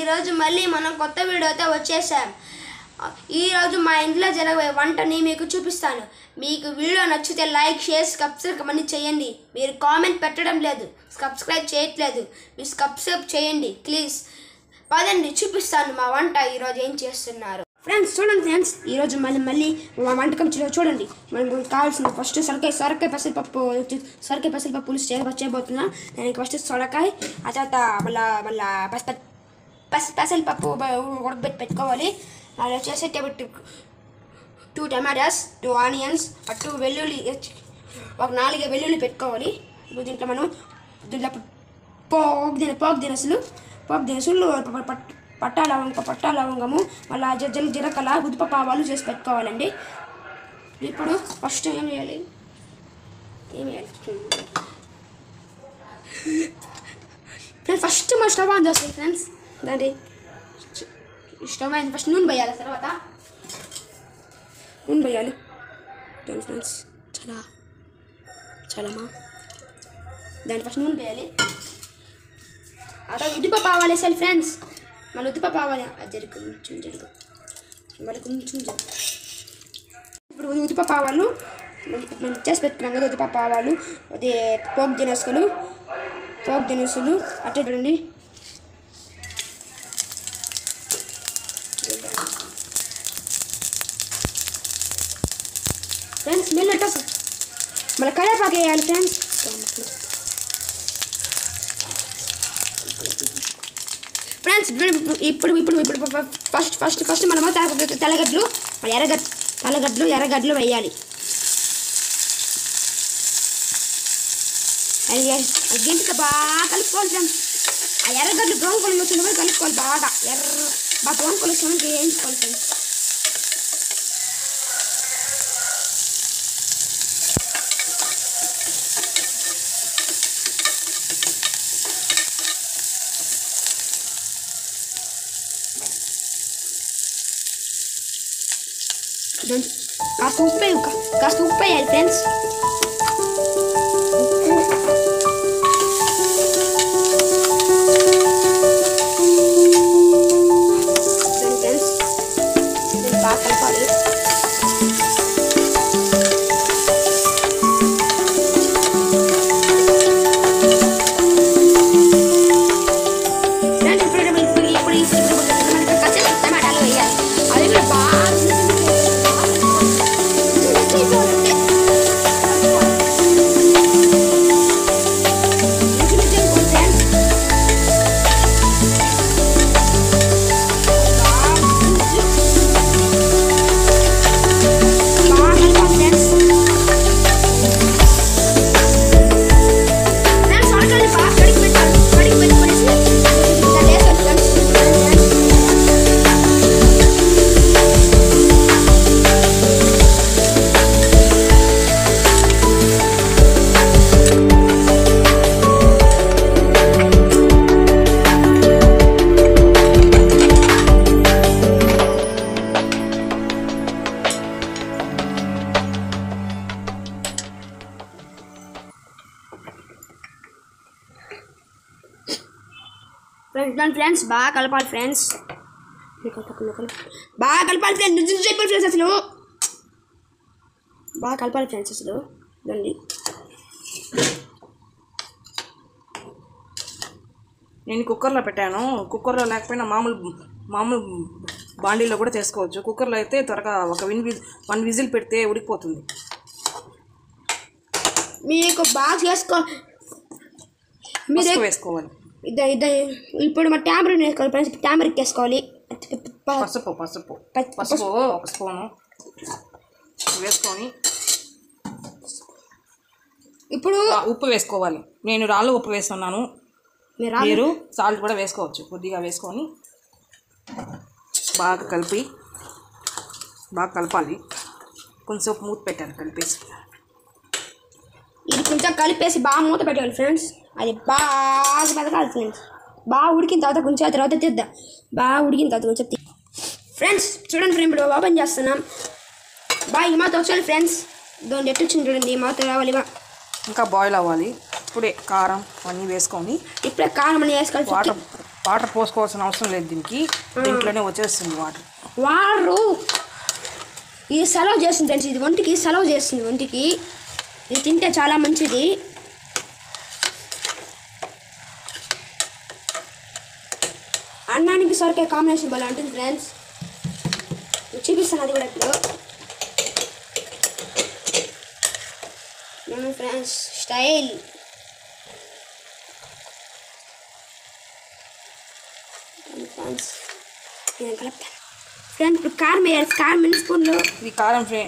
ఈరోజు మళ్ళీ మనం కొత్త వీడియోతో వచ్చేసాం. ఈరోజు మా ఇంట్లో జరగబోయే వంటని మీకు చూపిస్తాను. మీకు వీడియో నచ్చితే లైక్ షేర్ సబ్స్క్రైబ్ అని చేయండి. మీరు కామెంట్ పెట్టడం లేదు సబ్స్క్రైబ్ చేయట్లేదు. మీరు సబ్స్క్రైబ్ చేయండి ప్లీజ్. పదండి చూపిస్తాను మా వంట ఈరోజు ఏం చేస్తున్నారు. ఫ్రెండ్స్ చూడండి ఫ్రెండ్స్ ఈరోజు మళ్ళీ మళ్ళీ మా వంటకం చూడండి. మనకు కావాల్సిన ఫస్ట్ సొరకాయ సొరకాయ పెసరపప్పు సొరకాయ పెసరపప్పు పులుసు చేయబోతున్నా నేను ఫస్ట్ సొరకాయ ఆ తర్వాత మళ్ళీ మళ్ళీ పస పస పెసరపప్పు ఉడకబెట్టి పెట్టుకోవాలి అది వచ్చేసి table two tomatoes two onions two వెల్లుల్లి ఒక నాలుగు వెల్లుల్లి పెట్టుకోవాలి. ఇప్పుడు దీంట్లో మనం దీంట్లో పోక్ దిన పోక్ దినసులు పోక్ దినసులు పట్టా లవంగ పట్టా లవంగము మళ్ళీ జల జీలకల ఉద్దిపప్పు ఆవాలు చేసి పెట్టుకోవాలండి. ఇప్పుడు ఫస్ట్ ఏం చేయాలి? ఏం చేయాలి? ఫ్రెండ్స్ ఫస్ట్ మా స్టవ్ ఆన్ చేస్తాను ఫ్రెండ్స్. దాని స్టవ్ అయిన ఫస్ట్ నూనె పోయాలి తర్వాత? నూనె పోయాలి. దాని ఫ్రెండ్స్ చాలా చాలామా దాని ఫస్ట్ నూనె పోయాలి. ఆ తర్వాత ఉద్దిపప్పు ఆవాలి అసలు ఫ్రెండ్స్. మన ఉద్దిపప్పు ఆవాలి అది జరుగు కొంచెం జరుగు. మళ్ళీ కొంచెం జరుగు. ఇప్పుడు ఉద్దిపప్పు ఆవాలు మనం చేసి పెట్టుకున్నాం కదా ఉద్దిపప్పు ఆవాలు అదే పోక్ దినుసులు పోక్ దినుసులు అట్టే చూడండి మళ్ళీ కరివేపాకు వేయాలి ఫ్రెండ్స్. ఫ్రెండ్స్ ఇప్పుడు ఇప్పుడు ఇప్పుడు ఫస్ట్ ఫస్ట్ ఫస్ట్ మనము తెల్ల- తెల్లగడ్డలు ఎర్రగడ్డ తెల్లగడ్డలు ఎర్రగడ్డలు వేయాలి. గింటితో బాగా కలుపుకోవాలి ఫ్రెండ్స్. ఆ ఎర్రగడ్డలు బ్రౌన్ కలర్ వచ్చిన కూడా కలుపుకోవాలి బాగా. ఎర్ర బాగా బ్రౌన్ కలర్ వచ్చిన వేయించుకోవాలి ఫ్రెండ్స్. फ्रेंड्स काश उस पे काश उस पे है फ्रेंड्स ఫ్రెండ్స్ ఫ్రెండ్స్ బాగా కలపాలి ఫ్రెండ్స్ బాగా కలపాలి ఫ్రెండ్స్ చెప్పాలి ఫ్రెండ్స్ అసలు బాగా కలపాలి ఫ్రెండ్స్ అసలు ఇదండి నేను కుక్కర్లో పెట్టాను. కుక్కర్లో లేకపోయినా మామూలు మామూలు బాండీలో కూడా చేసుకోవచ్చు. కుక్కర్లో అయితే త్వరగా ఒక విన్ విజ్ వన్ విజిల్ పెడితే ఉడికిపోతుంది. మీకు బాగా చేసుకో మీరు వేసుకోవాలి. ఇద్ద ఇప్పుడు మా ట్యామరిన్ వేసుకోవాలి. ఫ్రెండ్స్ ట్యామరిక్ వేసుకోవాలి. పసుపు పసుపు. పసుపు ఒక స్పూను. వేసుకొని. ఇప్పుడు ఉప్పు వేసుకోవాలి. నేను రాళ్ళు ఉప్పు వేస్తున్నాను. మీరు సాల్ట్ కూడా వేసుకోవచ్చు. కొద్దిగా వేసుకొని బాగా కలిపి బాగా కలపాలి. కొంచెం మూత పెట్టాను కలిపేసి. ఇది కొంచెం కలిపేసి బాగా మూత పెట్టాలి ఫ్రెండ్స్. అది బాగా బతకాలి ఫ్రెండ్స్ బాగా ఉడికిన తర్వాత కొంచెం ఆ తర్వాత తీద్దాం. బాగా ఉడికిన తర్వాత కొంచెం తీ ఫ్రెండ్స్ చూడండి ఫ్రెండ్ ఇప్పుడు ఓపెన్ చేస్తున్నాం. బాగా ఈ మాత వచ్చాలి ఫ్రెండ్స్ దాని ఎట్టు వచ్చింది చూడండి ఈ మాత రావాలి బా. ఇంకా బాయిల్ అవ్వాలి. ఇప్పుడే కారం అన్నీ వేసుకొని. ఇప్పుడే కారం అని వేసుకోవాలి వాటర్ వాటర్ పోసుకోవాల్సిన అవసరం లేదు దీనికి. దీంట్లోనే వచ్చేస్తుంది వాటర్. వారు ఇది సెలవు చేస్తుంది ఫ్రెండ్స్ ఇది ఒంటికి సెలవు చేస్తుంది ఒంటికి. ఇది తింటే చాలా మంచిది. సొరకాయ కాంబినేషన్ భలే ఉంటుంది ఫ్రెండ్స్. చూపిస్తాను అది కూడా ఇప్పుడు. Friends style. ఫ్రెండ్స్ నేను కలుపుతాను. ఫ్రెండ్స్ ఇప్పుడు కారం వేయాలి. కారం ఎన్ని స్పూన్లు? ఇది కారం ఫ్రే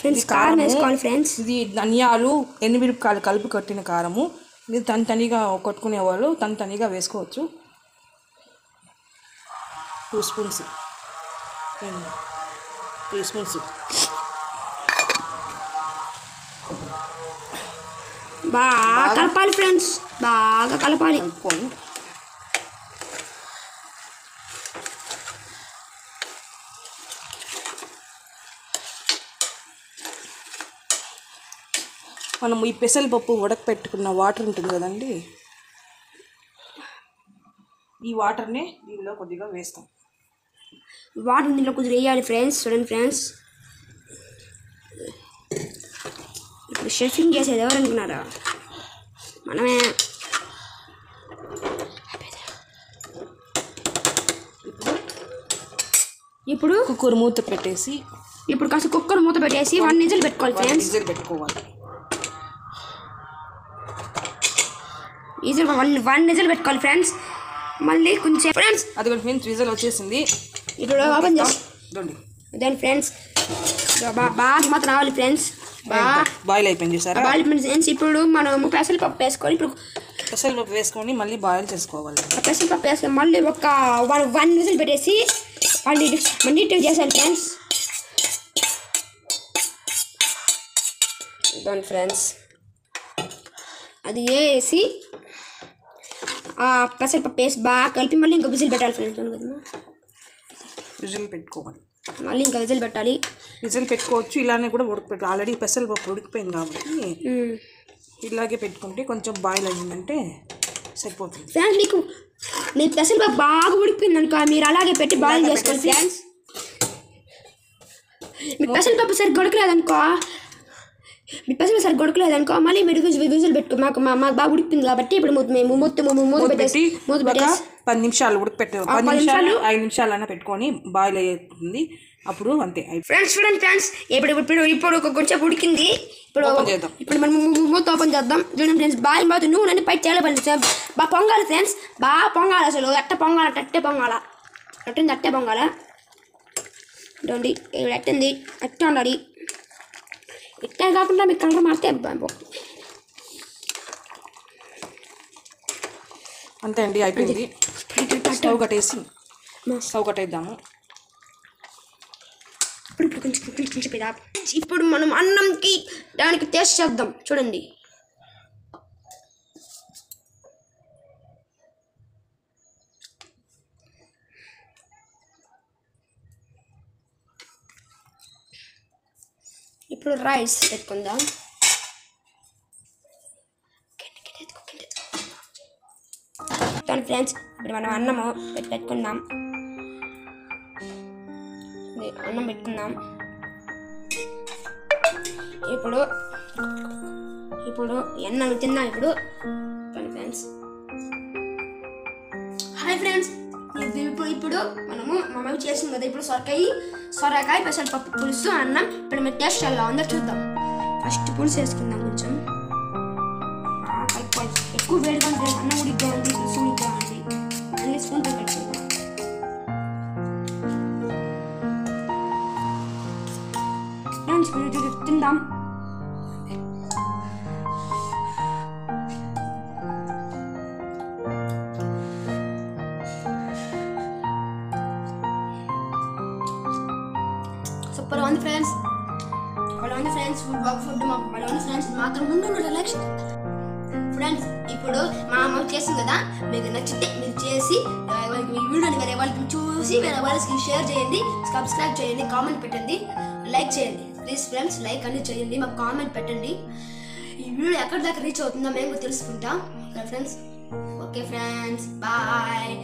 ఫ్రెండ్స్ కారం. వేసుకోవాలి ఫ్రెండ్స్. ఇది ధనియాలు ఎండుమిరపకాయలు కలిపి కట్టిన కారము. ఇది తని తనిగా కొట్టుకునేవాళ్ళు తని తనిగా వేసుకోవచ్చు. Two spoons. Three spoons. బాగా కలపాలి ఫ్రెండ్స్. బాగా కలపాలి. కలుపుకొని మనం ఈ పెసరపప్పు ఉడకపెట్టుకున్న వాటర్ ఉంటుంది కదండి. ఈ వాటర్ని దీనిలో కొద్దిగా వేస్తాం. వాటర్ దీంట్లో కొద్దిగా వేయాలి ఫ్రెండ్స్. చూడండి ఫ్రెండ్స్. ఇప్పుడు షెఫింగ్ చేసేది ఎవరు అనుకున్నారా? మనమే. ఇప్పుడు కుక్కర్ మూత పెట్టేసి ఇప్పుడు కాస్త కుక్కర్ మూత పెట్టేసి వన్ నిజలు పెట్టుకోవాలి ఫ్రెండ్స్. పెట్టుకోవాలి. ఈజీ వన్ వన్ నిజలు పెట్టుకోవాలి ఫ్రెండ్స్. మళ్ళీ కొంచెం ఫ్రెండ్స్. అది కూడా ఫ్రెండ్స్ విజిల్ వచ్చేసింది. ఇప్పుడు ఓపెన్ చేసి దాని ఫ్రెండ్స్ బాగా మాత్రం రావాలి ఫ్రెండ్స్ బాయిల్ అయిపోయింది చూసారా? బాగా ఫ్రెండ్స్ ఇప్పుడు మనము పెసరపప్పు వేసుకొని ఇప్పుడు పెసరపప్పు వేసుకొని మళ్ళీ బాయిల్ చేసుకోవాలి. పెసరపప్పు వేసుకొని మళ్ళీ ఒక వన్ వన్ విజిల్ పెట్టేసి మళ్ళీ నీట్గా చేశాను ఫ్రెండ్స్ దాని ఫ్రెండ్స్ అది వేసి ఆ పెసరపప్పు వేసి బాగా కలిపి మళ్ళీ ఇంకో విజిల్ పెట్టాలి ఫ్రెండ్స్? విజిల్ పెట్టుకోవాలి. మళ్ళీ ఇంకా విజిల్ పెట్టాలి. విజిల్ పెట్టుకోవచ్చు ఇలానే కూడా ఉడకపెట్టు ఆల్రెడీ పెసరపప్పు ఉడికిపోయింది కాబట్టి. ఇలాగే పెట్టుకుంటే కొంచెం బాయిల్ అయ్యిందంటే సరిపోతుంది. ఫ్రెండ్స్ మీకు మీ పెసరపప్పు బాగా ఉడికిపోయింది అనుకో మీరు అలాగే పెట్టి బాయిల్ చేసుకోండి ఫ్రెండ్స్. మీ పెసరపప్పు సరిగ్గా ఉడకలేదు మీ పెసరపప్పు సరిగ్గా ఉడకలేదు అనుకో మళ్ళీ మీరు విజువల్ పెట్టుకో. మాకు మా- మాకు బాగా ఉడికింది కాబట్టి ఇప్పుడు మేము మొత్తం మూత పెట్టేసి పెట్టి మూత ఒక పెట్టేసి పది నిమిషాలు ఉడకపెట్టే పది నిమిషాలు నిమిషాలు- ఐదు నిమిషాలైనా పెట్టుకొని బాయిల్ అయ్యేస్తుంది అప్పుడు అంతే ఫ్రెండ్స్ చూడండి ఫ్రెండ్స్ ఇప్పుడు ఇప్పుడు ఇప్పుడు ఒక కొంచెం ఉడికింది. ఇప్పుడు చేద్దాం. ఇప్పుడు మనం ము- ము- మూత ఓపెన్ చేద్దాం. చూడండి ఫ్రెండ్స్ బాగా బాగా నువ్వు నన్ను పై చాలా పని బాగా పొంగాలి ఫ్రెండ్స్. బాగా పొంగాలి అసలు. ఎట్ట పొంగాల అట్టే పొంగాల. అట్టింది అట్టే పొంగాల. చూడండి ఇప్పుడు అట్టింది. అట్ట ఉండాలి. ఇట్టే కాకుండా మీకు కలర్ మారితే అంతే అండి అయిపోయింది. స్టవ్ కట్టేసి స్టవ్ కట్టేద్దాము. ఇప్పుడు ఇప్పుడు కొంచెం ఇప్పుడు మనం అన్నంకి దానికి టేస్ట్ చేద్దాం. చూడండి. ఇప్పుడు రైస్ పెట్టుకుందాం దాని ఫ్రెండ్స్ ఇప్పుడు మనం అన్నము పెట్టి పెట్టుకుందాం అన్నం పెట్టుకుందాం ఇప్పుడు ఇప్పుడు అన్నం తిందాం ఇప్పుడు ఫ్రెండ్స్ ఇప్పుడు ఇప్పుడు మనము మా మమ్మీ చేసింది కదా. ఇప్పుడు సొరకాయ సొరకాయ పెసరపప్పు పులుసు అన్నం ఇప్పుడు మేము టేస్ట్ ఎలా ఉందో చూద్దాం. ఫస్ట్ పులుసు వేసుకుందాం కొంచెం. ఎక్కువ వేడిగా ఉంటుంది అన్నం ఉడిగ్గా ఉంది పులుసు ఉడిగ్గా ఉంది. అన్ని స్పూన్తో కలుపుకుందాం. తిందాం. ఉంది ఫ్రెండ్స్ భలే ఉంది ఫ్రెండ్స్ ఫుడ్ బాగా ఫుడ్ మాకు ఉంది ఫ్రెండ్స్ మాత్రం ముందు రిలాక్స్ ఫ్రెండ్స్ ఇప్పుడు మా అమ్మ చేస్తుంది కదా? మీకు నచ్చితే మీరు చేసి వీడియోని వేరే వాళ్ళకి చూసి వేరే వాళ్ళకి షేర్ చేయండి సబ్స్క్రైబ్ చేయండి కామెంట్ పెట్టండి లైక్ చేయండి. ప్లీజ్ ఫ్రెండ్స్ లైక్ అన్ని చేయండి మాకు కామెంట్ పెట్టండి. ఈ వీడియో ఎక్కడి దాకా రీచ్ అవుతుందో మేము తెలుసుకుంటాం. Friends okay friends bye